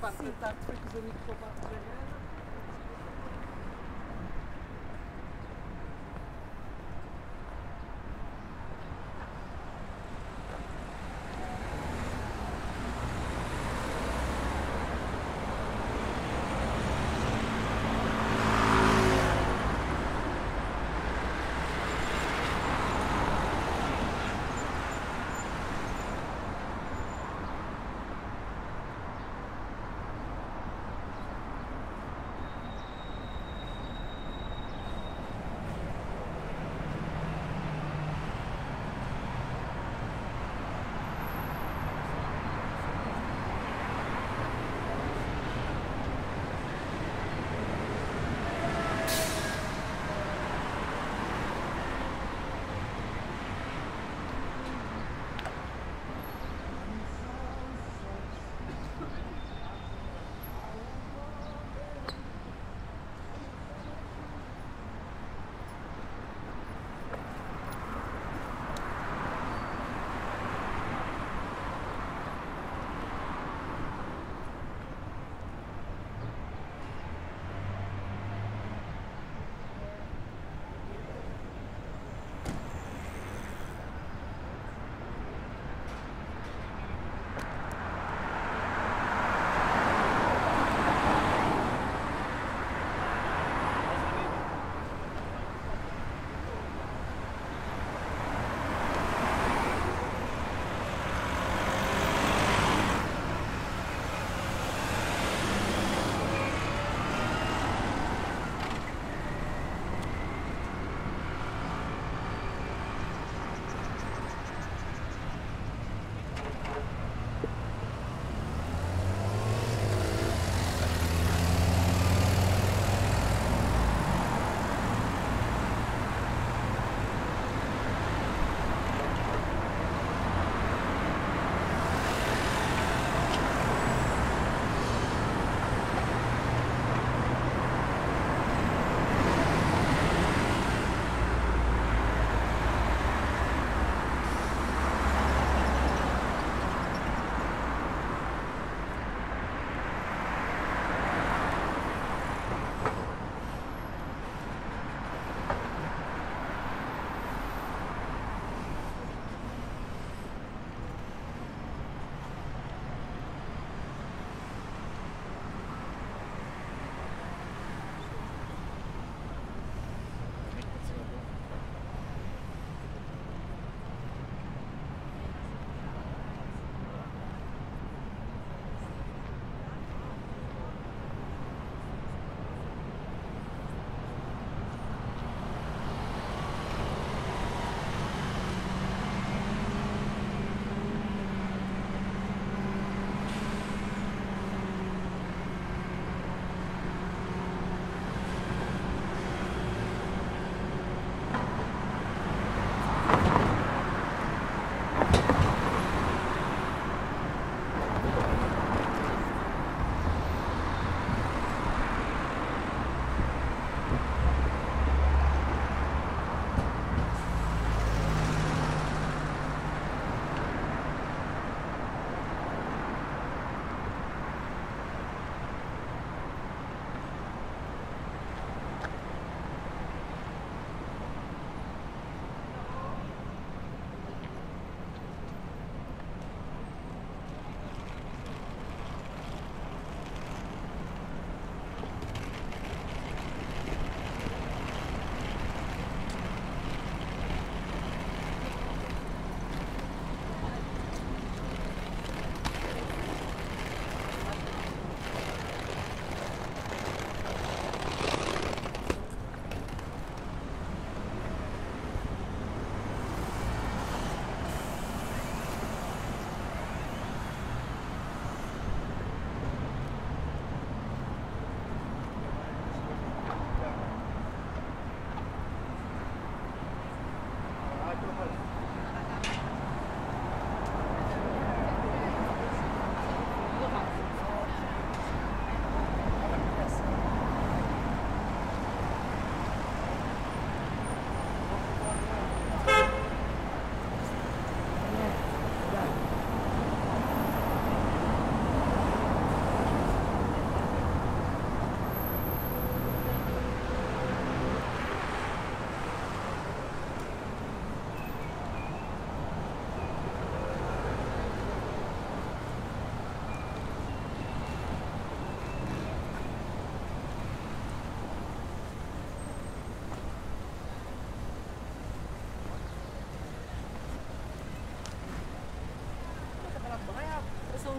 parte da tarde foi com os amigos para o Parque da Grana.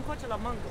Un coche la manga.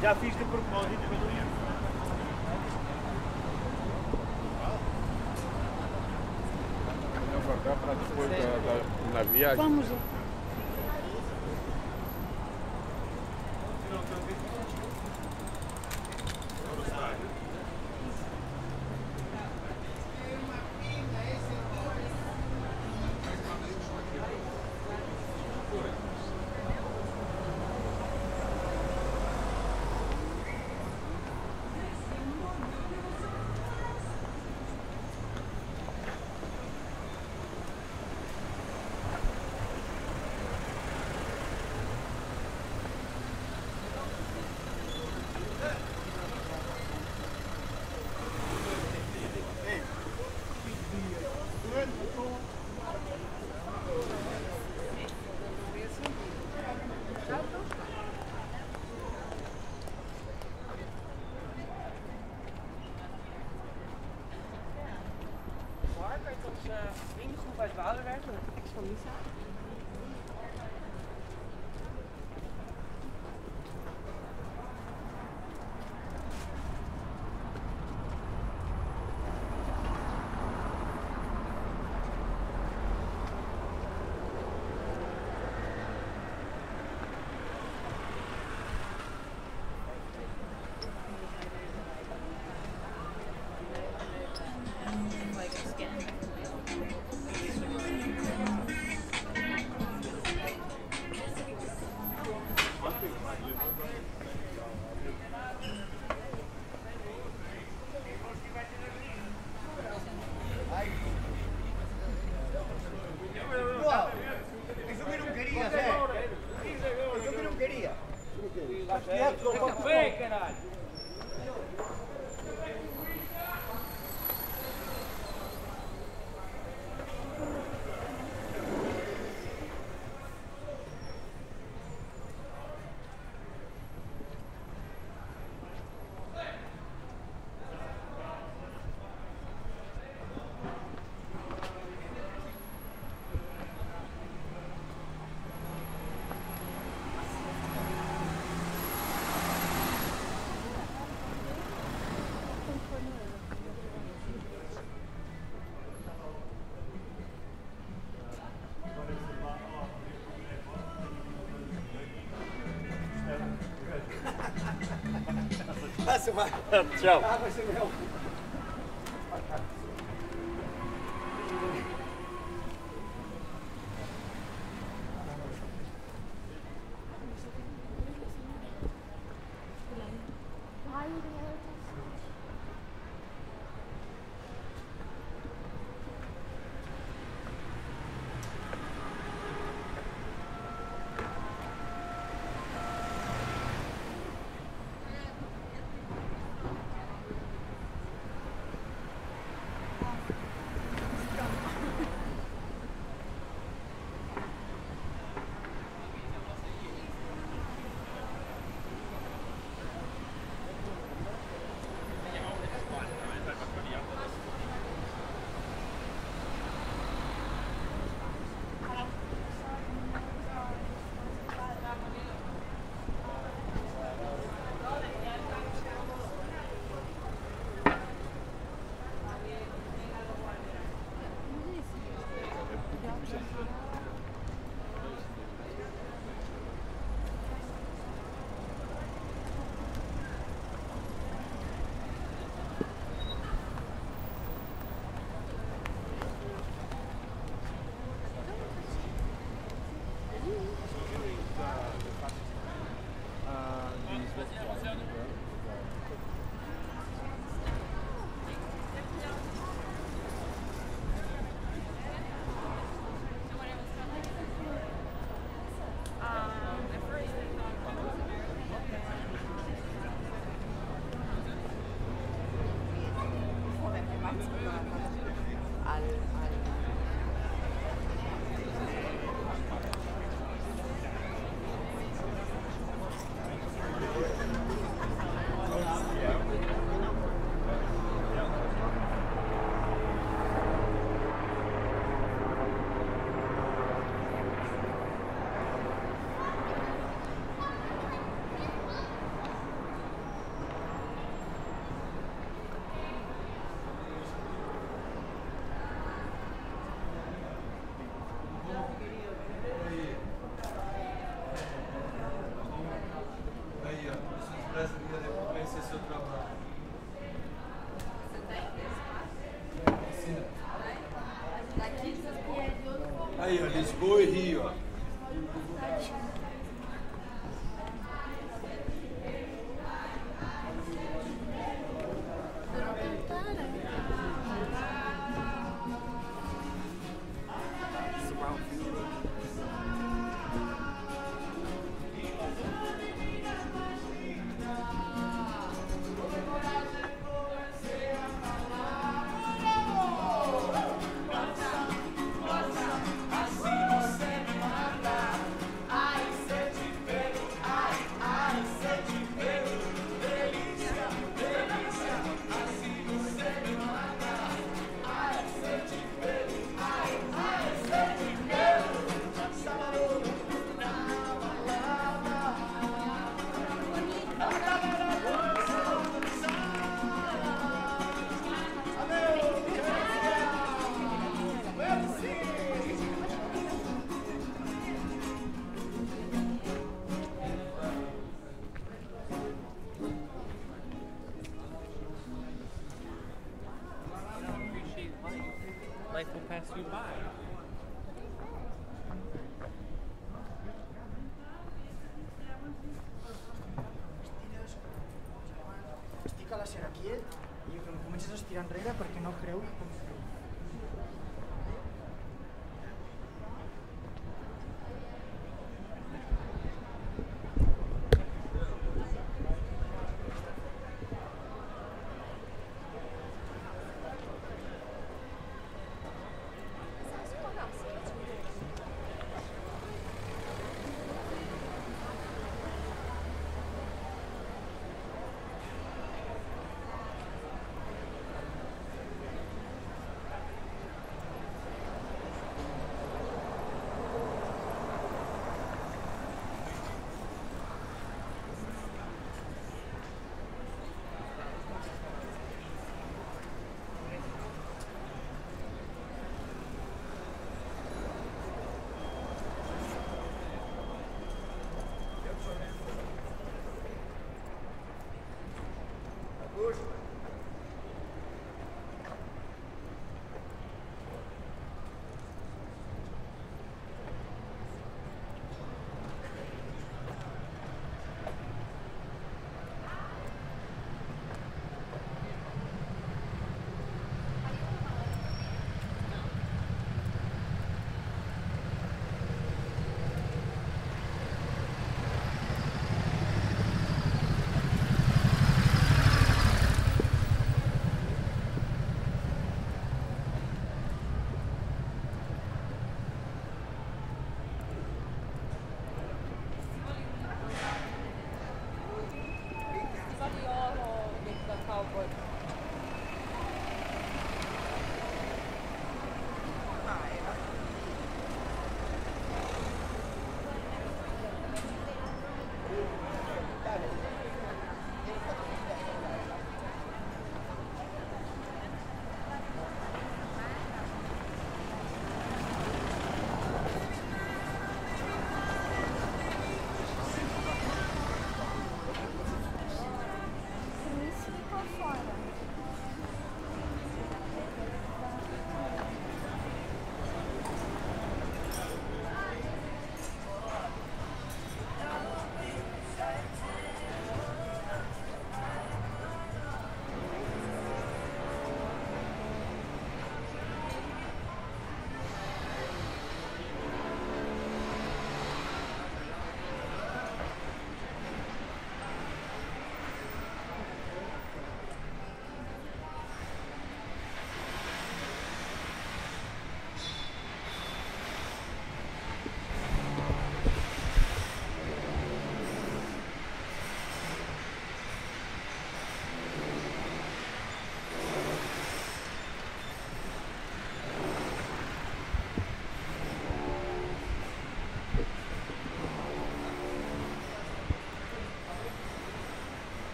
Já fiz de propósito, mas não ia. Guardar para depois da, da, na viagem. Vamos. próxima. Tchau. goodbye.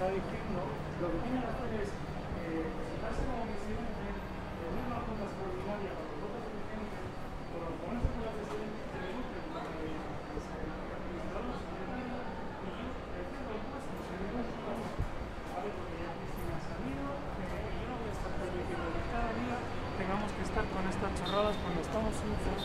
Está diciendo, lo que tiene que hacer es eh, presentarse como presidente, reunir una junta extraordinaria con los votos suficientes, con los ponerse con la presidenta de Luque, con la de los Medina, y el puesto, si no es ¿vale? Porque ya Cristina ha salido, eh, y yo no voy a estar permitiendo que cada día tengamos que estar con estas chorradas cuando estamos unidos